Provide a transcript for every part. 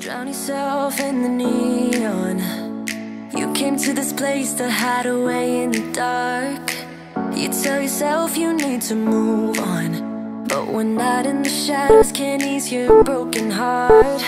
Drown yourself in the neon. You came to this place to hide away in the dark. You tell yourself you need to move on. But when night in the shadows can ease your broken heart.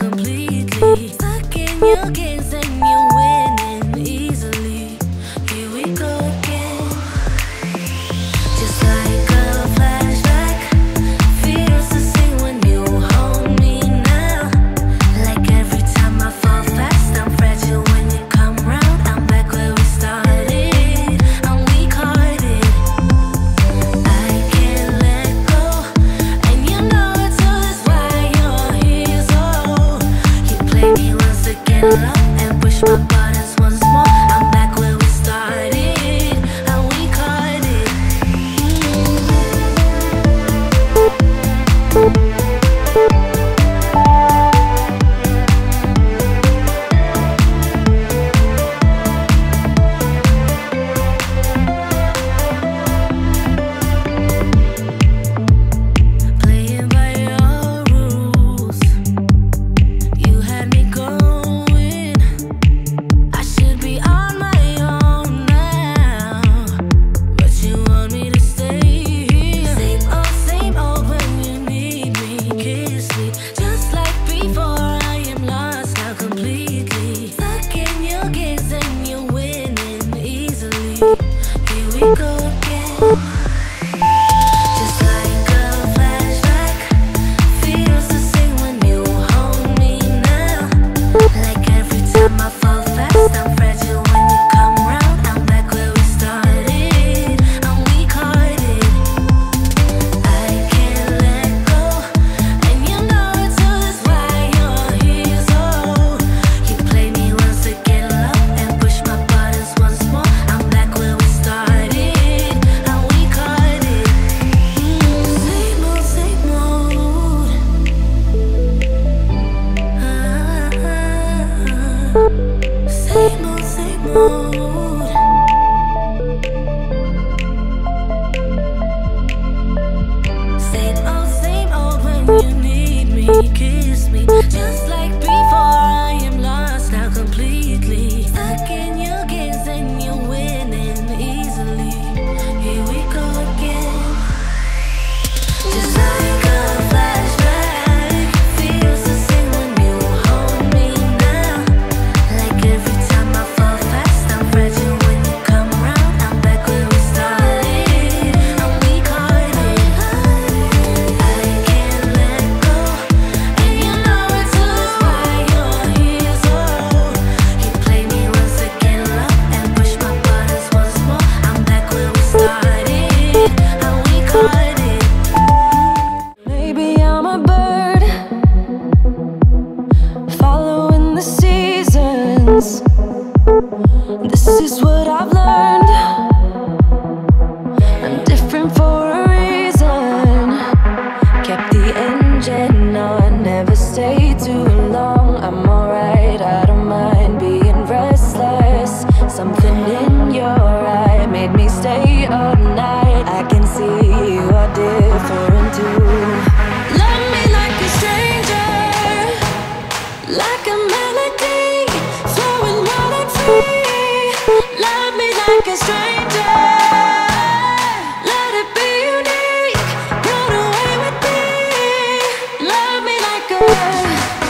We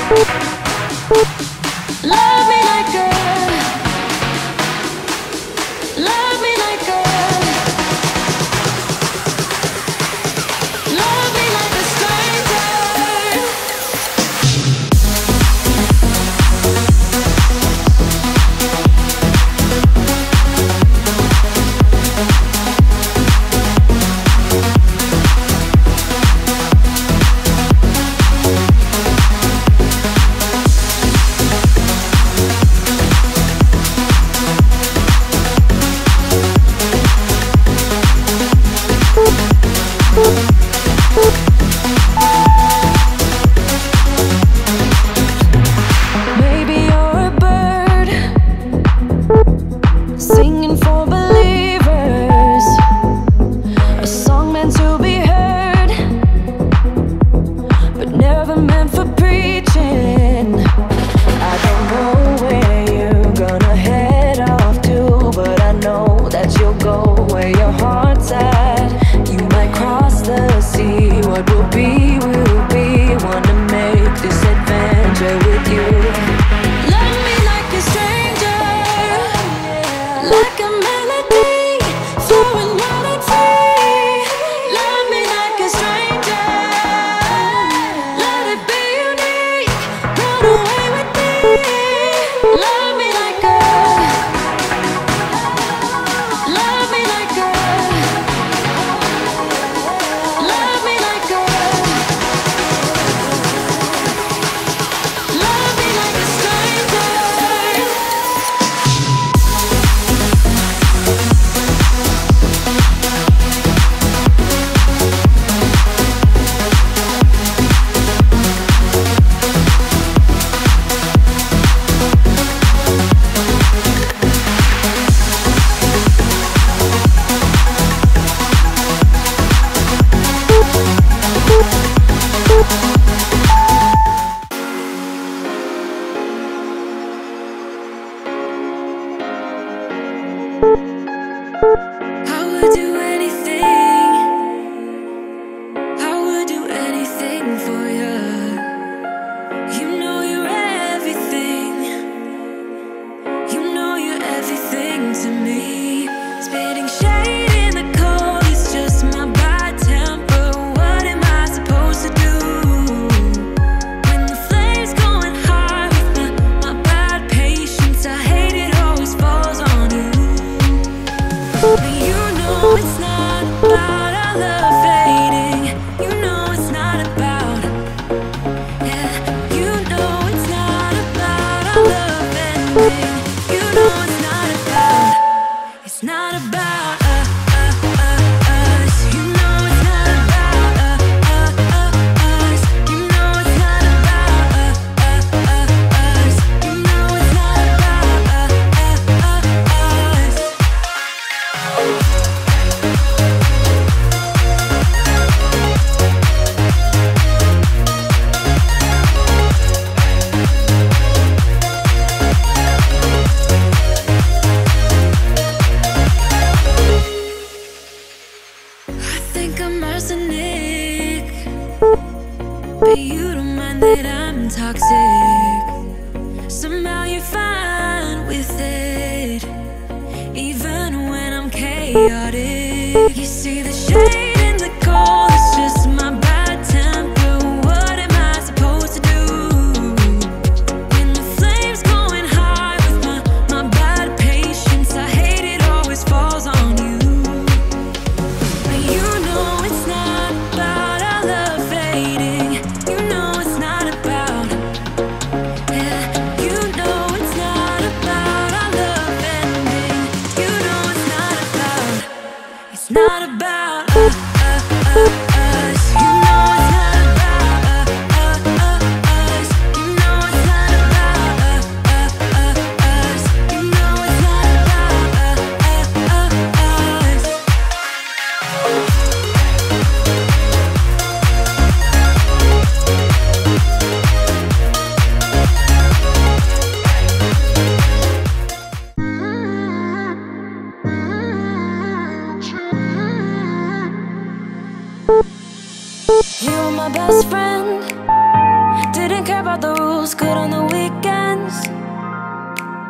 you us.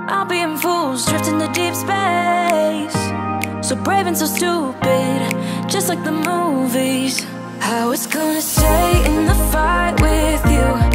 I'll be in fools, drifting to deep space. So brave and so stupid, just like the movies. I was gonna stay in the fight with you.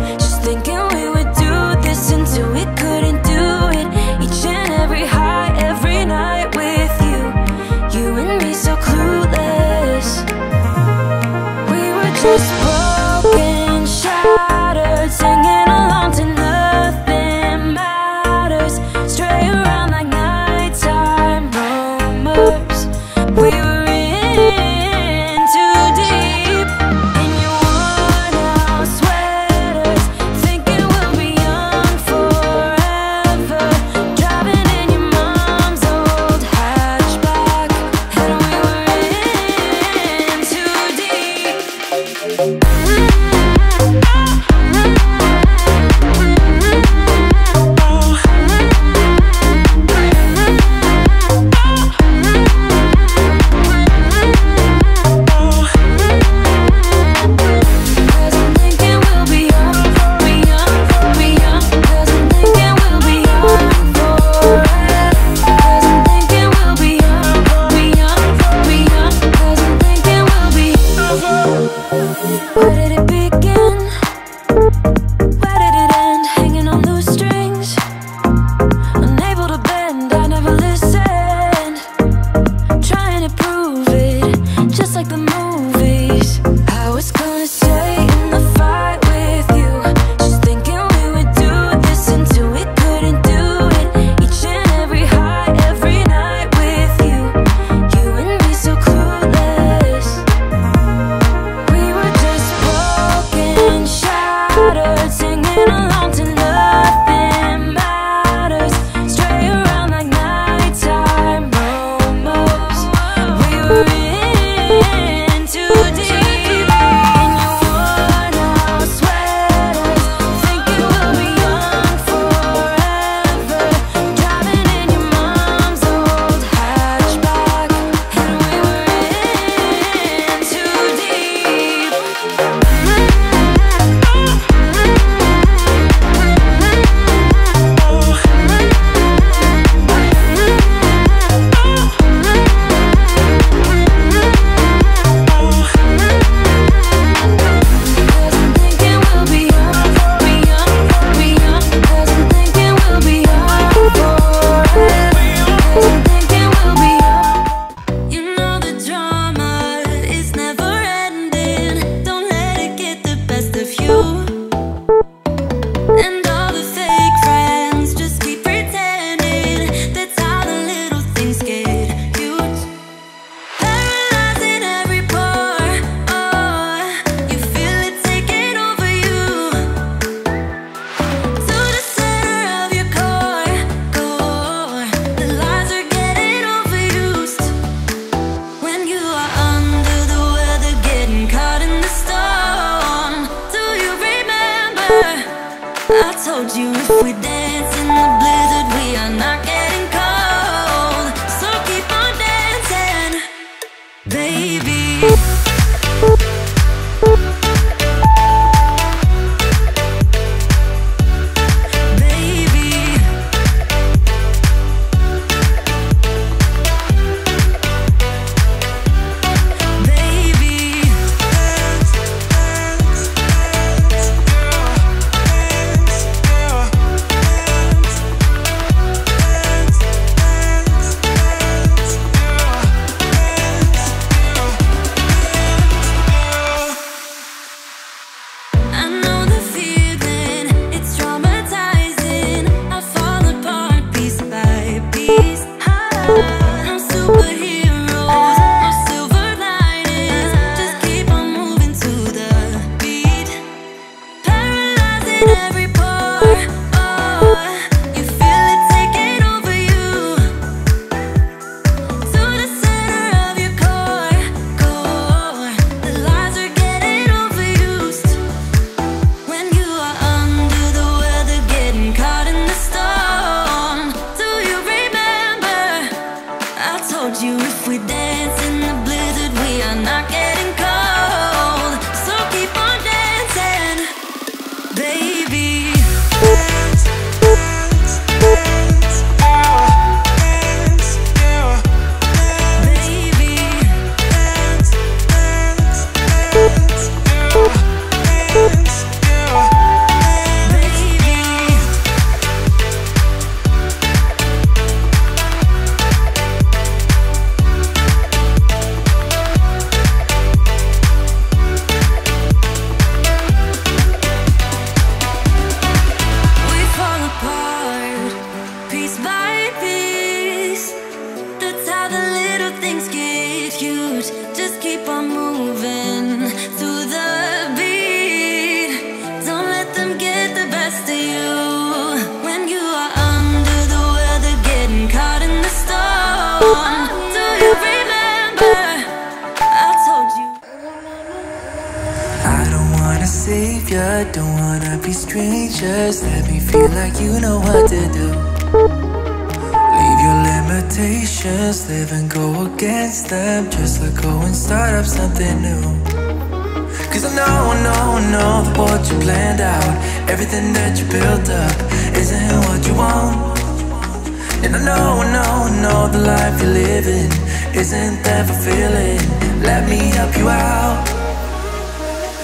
Isn't that fulfilling. Let me help you out.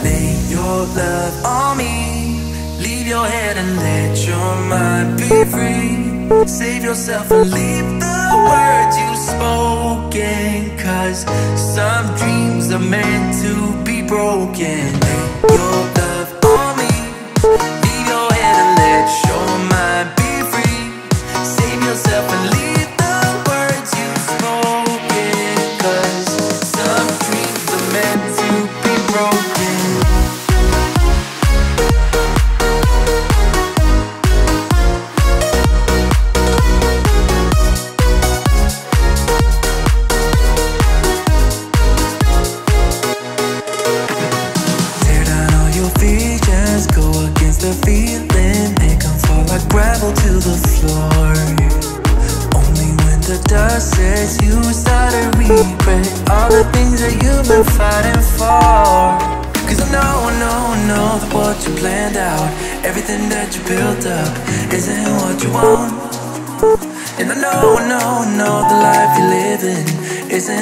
Lay your love on me. Leave your head and let your mind be free. Save yourself and leave the words you've spoken. Cause some dreams are meant to be broken. Lay your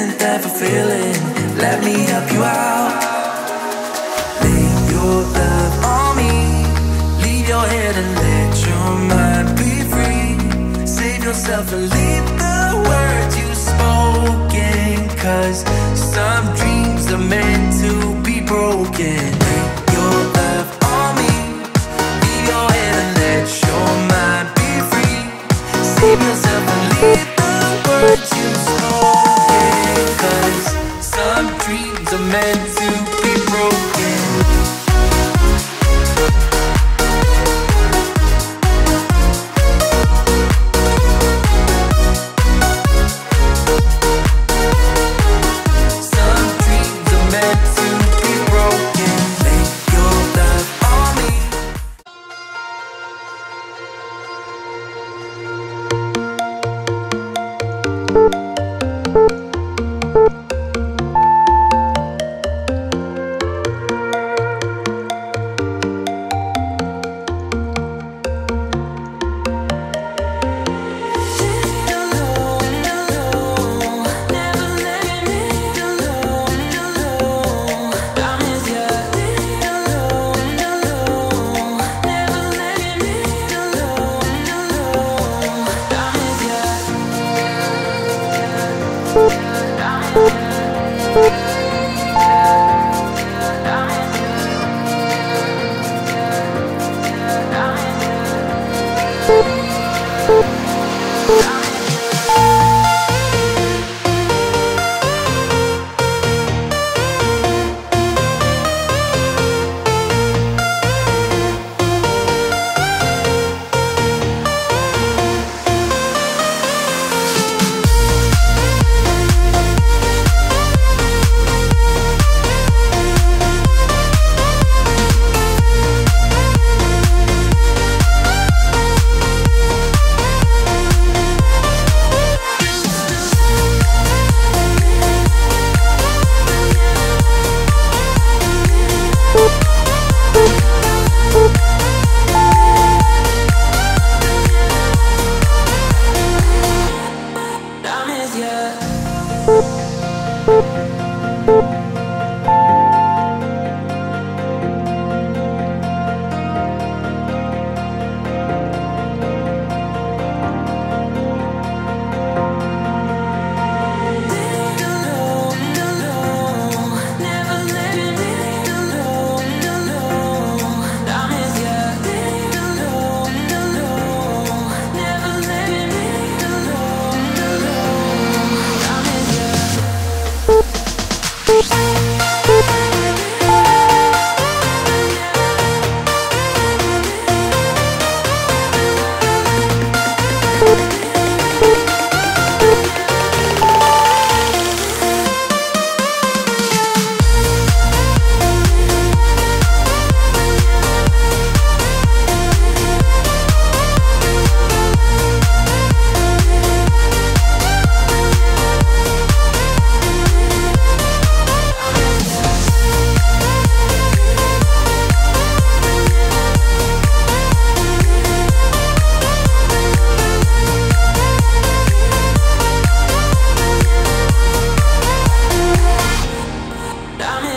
isn't that fulfilling. Let me help you out. Lay your love on me. Leave your head and let your mind be free. Save yourself and leave the words. Cause some dreams are meant to be broken. Lay your love on me. Leave your head and let your mind be free. Save yourself you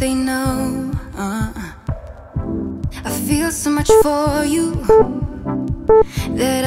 they know uh, I feel so much for you That.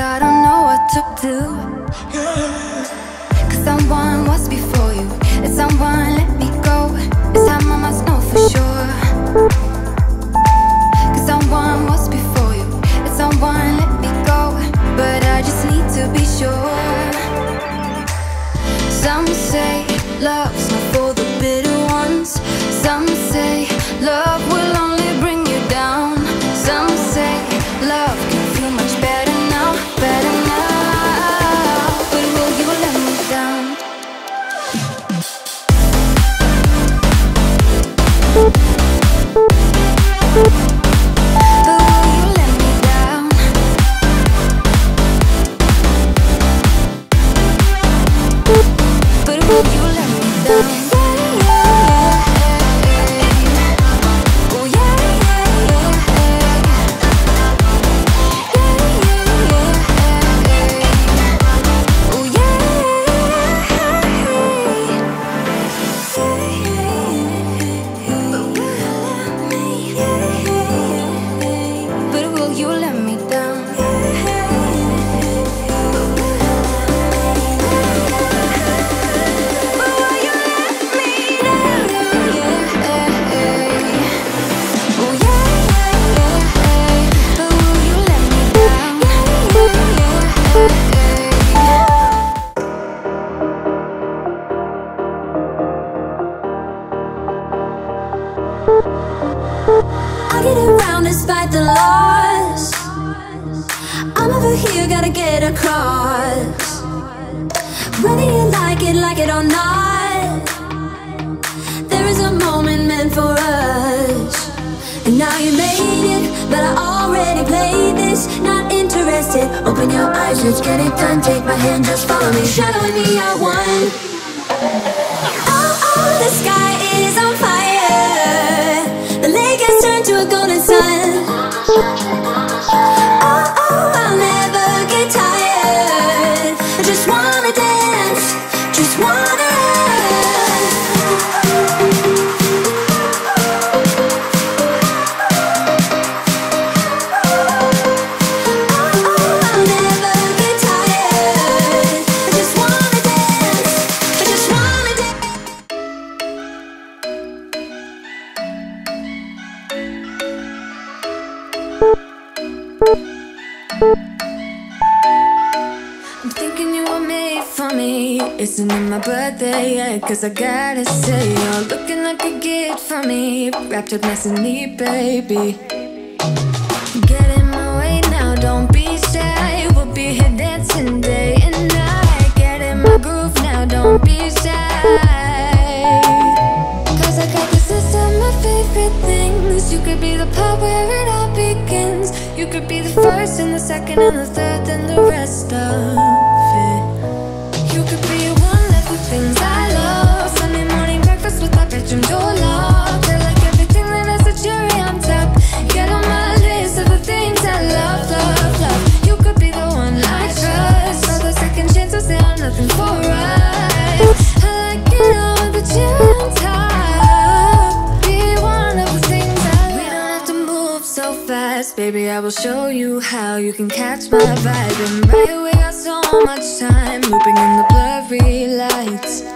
I get around despite the loss. I'm over here, gotta get across. Whether you like it, like it or not. There is a moment meant for us. And now you made it, but I already played this. Not interested, open your eyes, let's get it done. Take my hand, just follow me, shadow and me Oh, oh, the sky Cause I gotta say, you're looking like a gift for me. Wrapped up nice and neat, baby. Get in my way now, don't be shy. We'll be here dancing day and night. Get in my groove now, don't be shy. Cause I got this list of my favorite things. You could be the part where it all begins. You could be the first and the second and the third, and the rest of Baby, I will show you how you can catch my vibe. And right away, got so much time Looping in the blurry lights